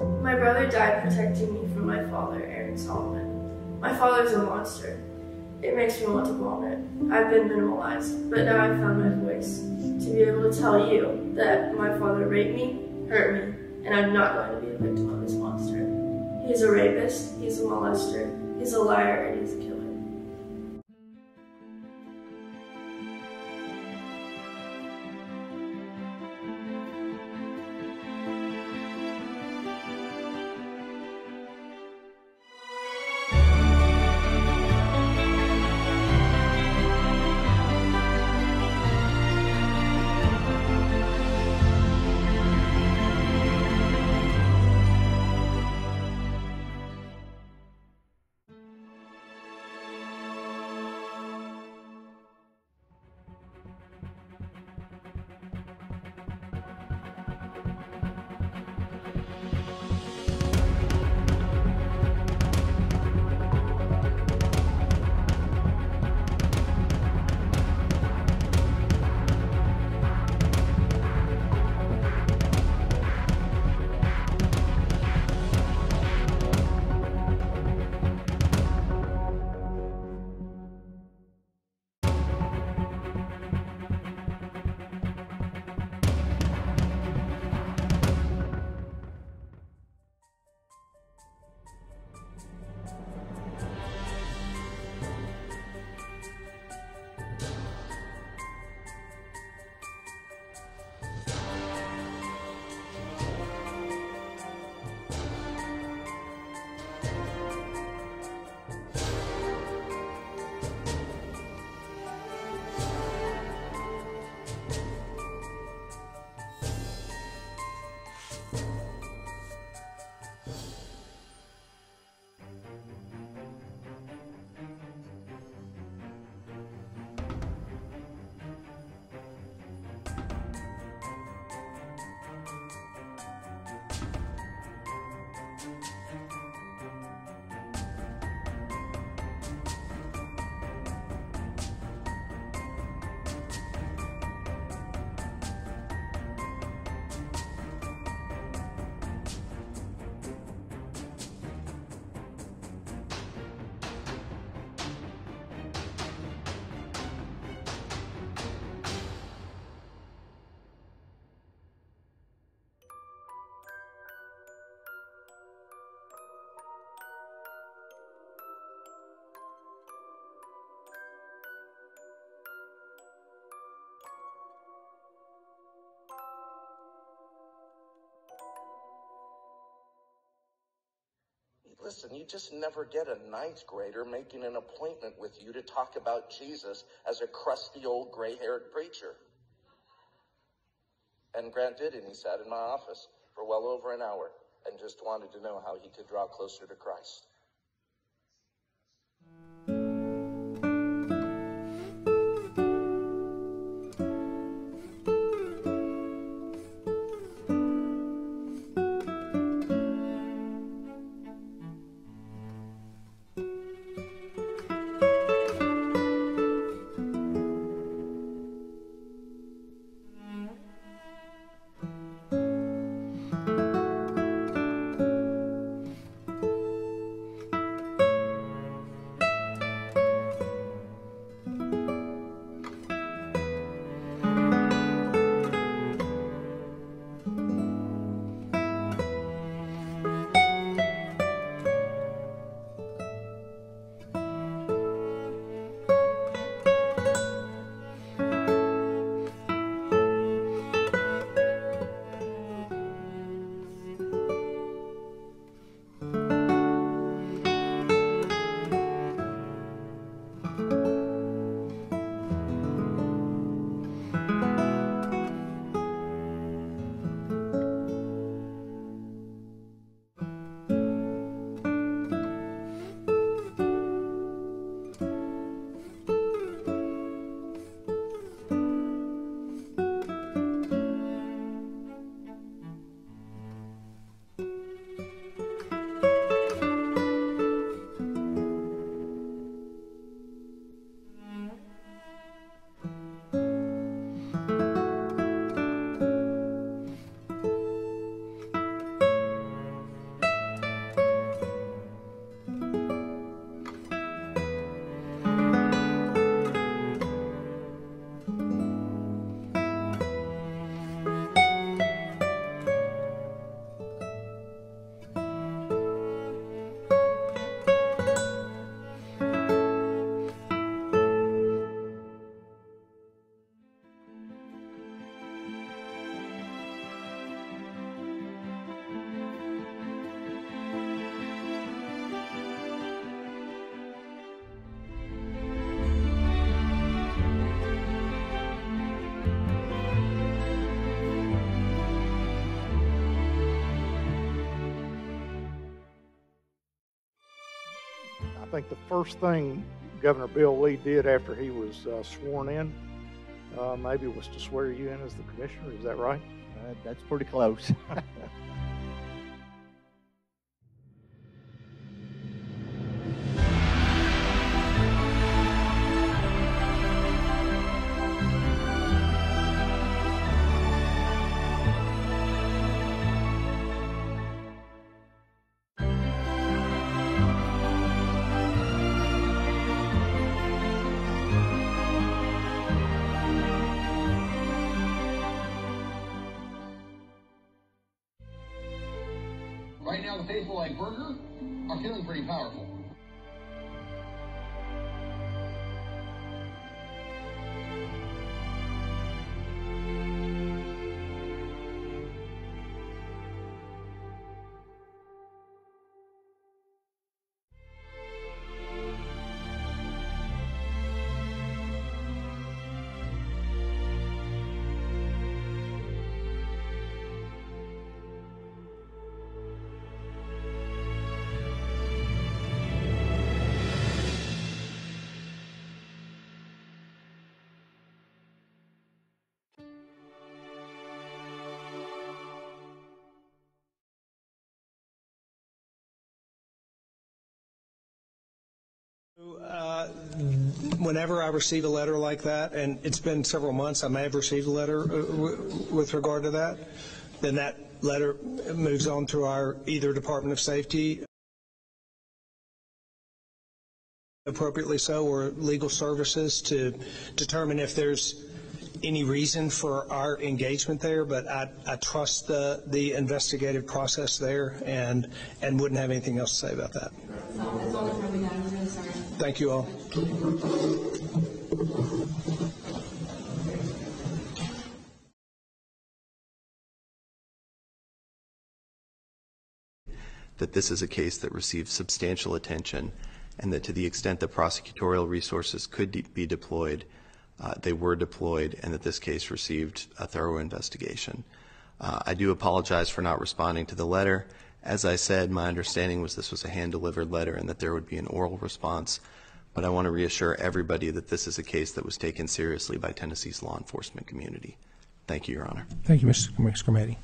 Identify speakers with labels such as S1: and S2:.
S1: My brother died protecting me from my father, Aaron Solomon. My father's a monster. It makes me want to vomit. I've been minimalized, but now I've found my voice to be able to tell you that my father raped me, hurt me, and I'm not going to be a victim of this monster. He's a rapist, he's a molester, he's a liar, and he's a killer.
S2: Listen, you just never get a ninth grader making an appointment with you to talk about Jesus as a crusty old gray haired preacher. And Grant did, and he sat in my office for well over an hour and just wanted to know how he could draw closer to Christ.
S3: Think the first thing Governor Bill Lee did after he was uh, sworn in, uh, maybe was to swear you in as the commissioner. Is that right?
S4: Uh, that's pretty close.
S5: Right now, the faithful like Berger are feeling pretty powerful.
S6: Uh, Whenever I receive a letter like that, and it's been several months, I may have received a letter uh, w- with regard to that, then that letter moves on to our either Department of Safety, appropriately so, or legal services to determine if there's any reason for our engagement there, but I, I trust the, the investigative process there and, and wouldn't have anything else to say about that. Thank you all.
S7: that this is a case that received substantial attention and that to the extent that prosecutorial resources could de- be deployed, uh, they were deployed and that this case received a thorough investigation. Uh, I do apologize for not responding to the letter. As I said, my understanding was this was a hand delivered letter and that there would be an oral response. But I want to reassure everybody that this is a case that was taken seriously by Tennessee's law enforcement community. Thank you, Your Honor.
S8: Thank you, Mr. Skrmetti.